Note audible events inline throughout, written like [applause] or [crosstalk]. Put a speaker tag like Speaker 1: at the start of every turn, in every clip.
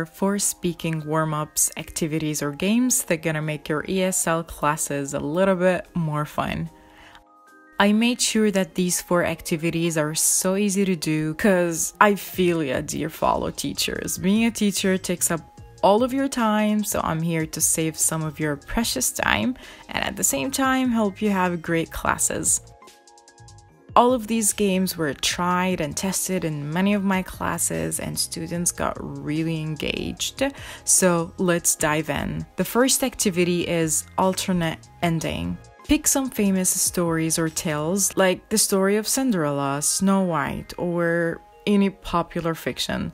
Speaker 1: are four speaking warm ups, activities, or games that are gonna make your ESL classes a little bit more fun. I made sure that these four activities are so easy to do because I feel ya, dear follow teachers. Being a teacher takes up all of your time, so I'm here to save some of your precious time and at the same time help you have great classes. All of these games were tried and tested in many of my classes, and students got really engaged. So let's dive in. The first activity is alternate ending. Pick some famous stories or tales, like the story of Cinderella, Snow White, or any popular fiction.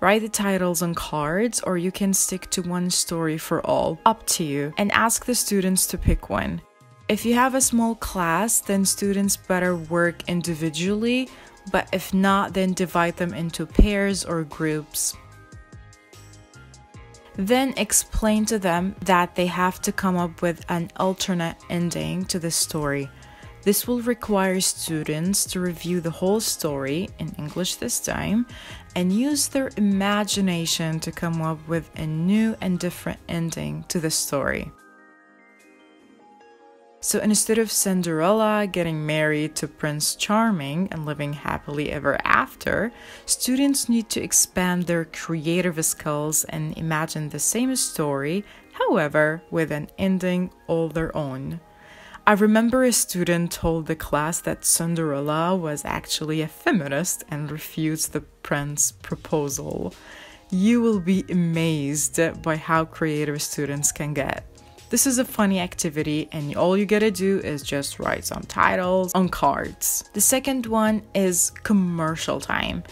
Speaker 1: Write the titles on cards, or you can stick to one story for all, up to you, and ask the students to pick one. If you have a small class, then students better work individually, but if not, then divide them into pairs or groups. Then explain to them that they have to come up with an alternate ending to the story. This will require students to review the whole story, in English this time, and use their imagination to come up with a new and different ending to the story. So instead of Cinderella getting married to Prince Charming and living happily ever after, students need to expand their creative skills and imagine the same story, however, with an ending all their own. I remember a student told the class that Cinderella was actually a feminist and refused the prince's proposal. You will be amazed by how creative students can get. This is a funny activity and all you gotta do is just write some titles on cards. The second one is commercial time.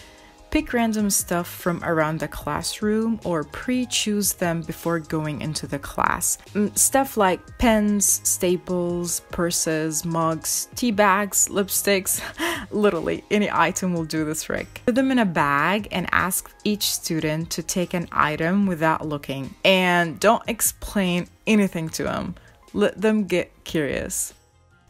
Speaker 1: Pick random stuff from around the classroom or pre choose them before going into the class. Mm, stuff like pens, staples, purses, mugs, tea bags, lipsticks [laughs] literally any item will do this trick. Put them in a bag and ask each student to take an item without looking. And don't explain anything to them, let them get curious.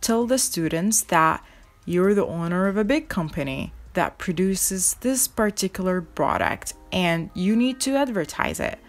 Speaker 1: Tell the students that you're the owner of a big company that produces this particular product and you need to advertise it.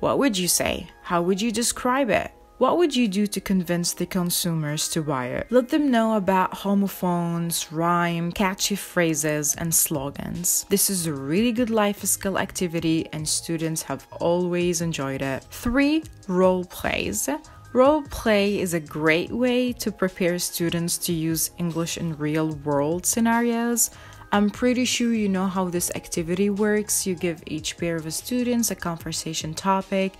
Speaker 1: What would you say? How would you describe it? What would you do to convince the consumers to buy it? Let them know about homophones, rhyme, catchy phrases, and slogans. This is a really good life skill activity, and students have always enjoyed it. 3. Role plays. Role play is a great way to prepare students to use English in real world scenarios. I'm pretty sure you know how this activity works. You give each pair of students a conversation topic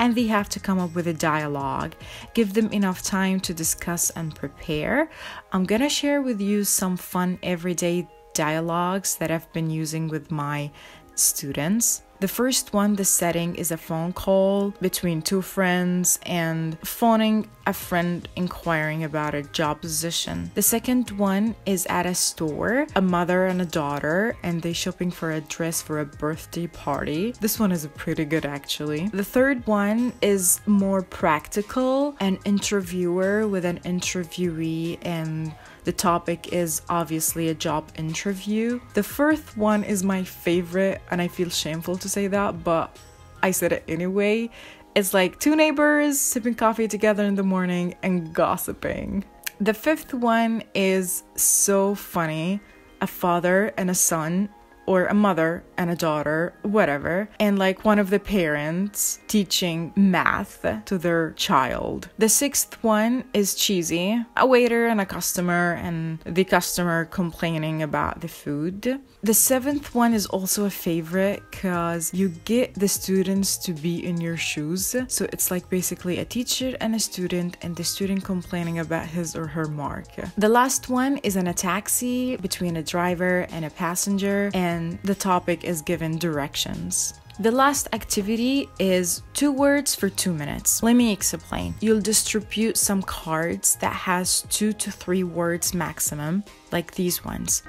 Speaker 1: and they have to come up with a dialogue. Give them enough time to discuss and prepare. I'm gonna share with you some fun everyday dialogues that I've been using with my students. The first one, the setting is a phone call between two friends and phoning a friend inquiring about a job position. The second one is at a store, a mother and a daughter, and they're shopping for a dress for a birthday party. This one is a pretty good actually. The third one is more practical, an interviewer with an interviewee and the topic is obviously a job interview. The fourth one is my favorite, and I feel shameful to say that, but I said it anyway. It's like two neighbors sipping coffee together in the morning and gossiping. The fifth one is so funny a father and a son or a mother and a daughter, whatever, and like one of the parents teaching math to their child. The sixth one is cheesy a waiter and a customer, and the customer complaining about the food. The seventh one is also a favorite because you get the students to be in your shoes. So it's like basically a teacher and a student, and the student complaining about his or her mark. The last one is in a taxi between a driver and a passenger, and the topic is given directions. The last activity is two words for two minutes. Let me explain. You'll distribute some cards that has two to three words maximum, like these ones.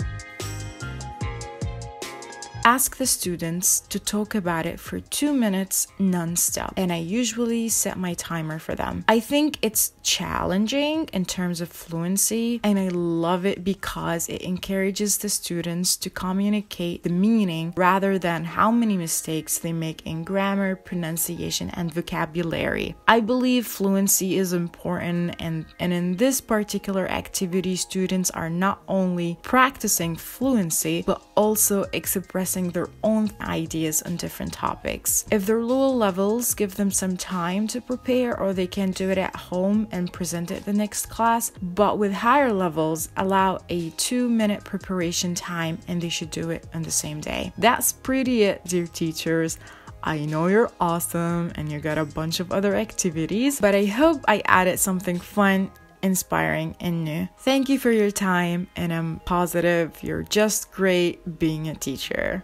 Speaker 1: Ask the students to talk about it for two minutes non-stop. And I usually set my timer for them. I think it's challenging in terms of fluency, and I love it because it encourages the students to communicate the meaning rather than how many mistakes they make in grammar, pronunciation, and vocabulary. I believe fluency is important, and, and in this particular activity, students are not only practicing fluency but also expressing their own ideas on different topics. If their lower levels give them some time to prepare, or they can do it at home and present it the next class, but with higher levels, allow a two minute preparation time and they should do it on the same day. That's pretty it, dear teachers. I know you're awesome and you got a bunch of other activities, but I hope I added something fun inspiring and new. Thank you for your time, and I'm positive you're just great being a teacher.